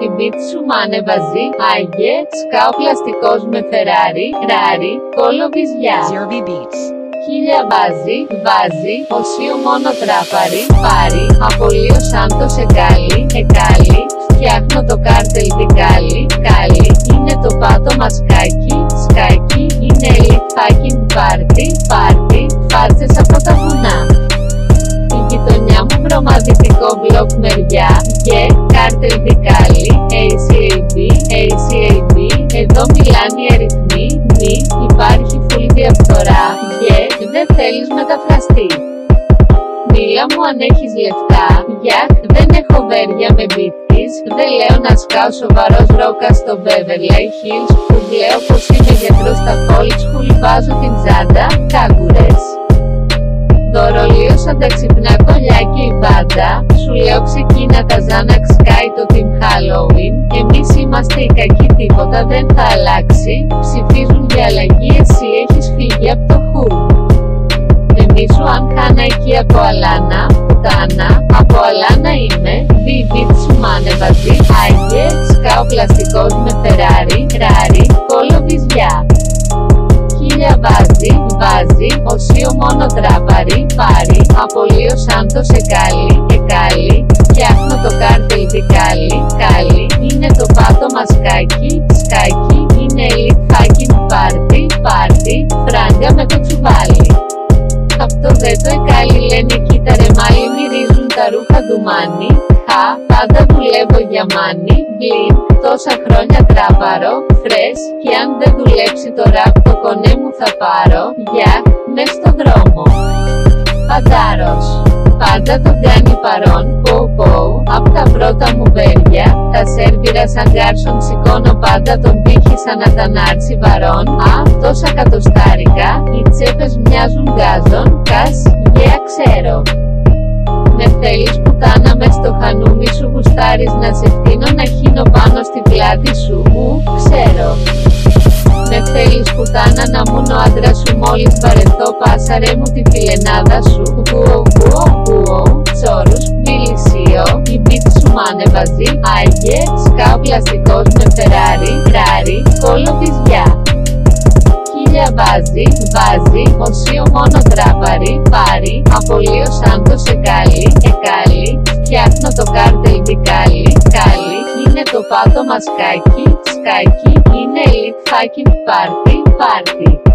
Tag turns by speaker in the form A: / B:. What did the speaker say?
A: Την πίτη σου μ' ανεβαζεί, άγιε, σκάω πλαστικός με φεράρι, ράρι, κόλο βυζιά.
B: Zerby Beats.
A: Χίλια βάζει, βάζει, οσίου μόνο τράπαρι, πάρει, απολύω σάντο σε κάλι, εκάλι, φτιάχνω το κάρτελ δικάλι, κάλι, είναι το πάτο μασκάκι, σκάκι, είναι elite fucking party, πάρτι, φάτσες από τα βουνά. Η γειτονιά μου βρωμαδυτικό μπλοκ μεριά, και, κάρτελ δικάλι, ACAB, ACAB, εδώ μιλάνε οι αριθμοί, μη, υπάρχει full διαφθορά, και, δεν θέλεις μεταφραστή. Μίλα μου αν έχεις λεφτά, για, δεν έχω βέρια με μπίτης, δεν λέω να σκάω σοβαρός ρόκας στο Beverly Hills, που λέω πως είμαι γιατρός στα college που βάζω την τσάντα, κάγκουρες. Δωρολίο σαν τα ξυπνά κολλιά και η μπάντα, σου λέω ξεκίνα τα Xanax Sky το Team Halloween, εμείς είμαστε οι κακοί τίποτα δεν θα αλλάξει, ψηφίζουν για αλλαγή εσύ έχεις φύγει από το χου. Εμίσου αν χάνα εκεί από Αλάνα, πουτάνα, από Αλάνα είμαι, μπιμπιτ σου μάνεβαζι, άγιε, σκάω πλαστικός με φεράρι, ράρι, βάζει, βάζει, οσίο μόνο τράπαρι, πάρει, απολύως σάντο σε κάλι, εκάλι, φτιάχνω το κάρτελ δικάλι, κάλι, είναι το πάτο μασκάκι, σκάκι, είναι elite fucking party, party, φράγκα με το τσουβάλι. Αυτό δεν το εκάλι λένε κοίτα ρε μάλι μυρίζουν τα ρούχα του μάνι, χα, πάντα δουλεύω για μάνι, μπλιν, τόσα χρόνια τράπαρο, φρες, και αν δεν δουλέψει το ραπ το κονέ μου θα πάρω, για, μες στο δρόμο. Παντάρος. Πάντα τον κάνει παρόν, πω πω, απ' τα πρώτα μου βέρια, τα σέρβιρα σαν γκάρσον σηκώνω πάντα τον πύχη σαν να τα νάρτσι βαρών, α, τόσα κατοστάρικα, οι τσέπες μοιάζουν γκάζον, κας, yeah, ξέρω. Με θέλεις πουτάνα μες στο χανούμι σου γουστάρεις να σε φτύνω να χύνω πάνω στη πλάτη σου, μου, ξέρω. Με θέλεις πουτάνα να μουν ο άντρας σου μόλις βαρεθώ πάσαρε μου τη φιλενάδα σου Γουο γουο γουο Τσόρους μιλησίο Η μπίτ σου μ' ανεβαζεί Άγιε σκάω πλαστικός με φεράρι Ράρι κόλλο βυζιά Χίλια βάζει, βάζει, οσίο μόνο τράπαρι, πάρει, απολύω σάντο σε κάλι, εκάλι, φτιάχνω το κάρτελ δικάλι, κάλι, είναι το πάτο μασκάκι, σκάκι, είναι elite fucking party, party.